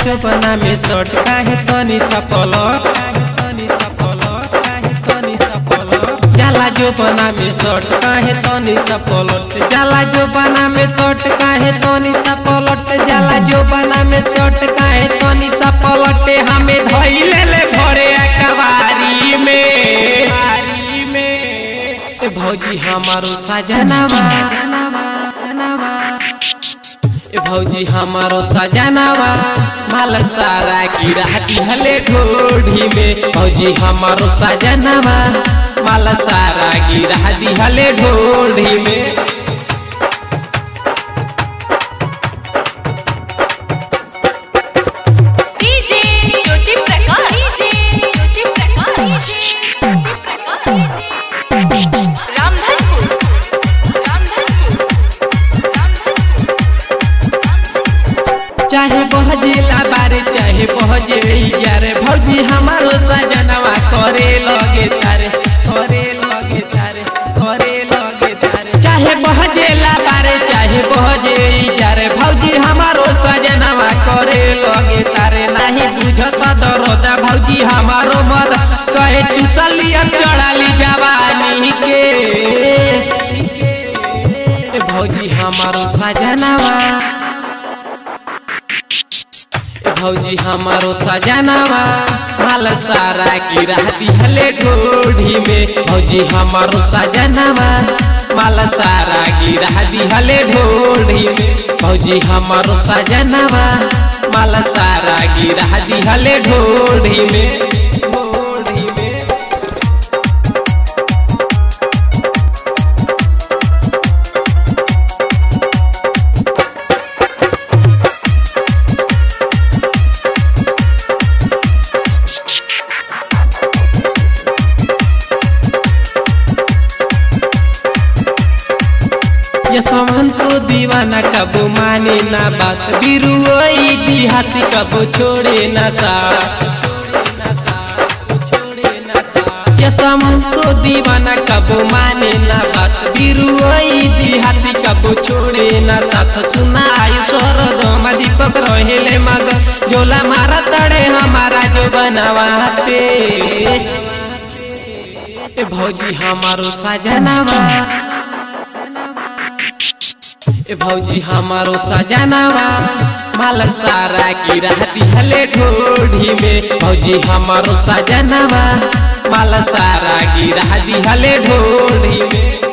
बना में शर्ट काहे तनी सा पलट काहे तनी सा पलट काहे तनी सा पलट जाला जो बना में शर्ट काहे तनी सा पलट, जाला जो बना में शर्ट काहे तनी सा पलट, जाला जो बना में शर्ट काहे तनी सा पलट, हमें धइले ले भरे अकबारी में। भौजी, हमारो सजनावा ए भौजी हमारो सजनावा माल सारा गिरा दिहले ढोढ़ी में। भौजी हमारो सजनावा माल सारा गिरा दिहले ढोढ़ी में। चाहे बारे, चाहे बहजे यारे भौजी हमारो सजनवा करे लगे तारे, करे लगे तारे, करे लगे तारे। चाहे बारे, चाहे बहजे यारे भौजी हमारो सजनवा करे लगे तारे। नाही बुझत दरोदा, भौजी हमारो मर कहे चढ़ाली जवानी के। भौजी हमारो सजनवा भौजी हमारो सजनावा, हाल सारा गिरा दिहले ढोढ़ी में भौजी हमारो सजनावा माल सारा गिरा दिहले ढोढ़ी में भौजी हमारो सजनावा माल सारा गिरा दिहले ढोढ़ी में ये समन तो दीवाना कबो माने ना बात। बिरुई दिहाती कबो छोड़े ना साथ। ये समन तो दीवाना कबो माने ना बात। बिरुई दिहाती कबो छोड़े ना साथ। सुनाई सरदमा दीपक रहेले मग जोला मारा तड़े हमारा जो बनवा पे। भौजी हमारो सजनावा ए भौजी हमारो सजनावा माल सारा गिरा दिहले ढोढ़ी में। भौजी हमारो सजनावा माल सारा गिरा दिहले ढोढ़ी में।